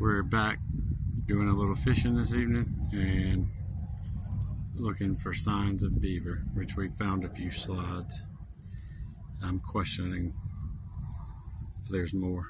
We're back doing a little fishing this evening and looking for signs of beaver, which we found a few slides. I'm questioning if there's more.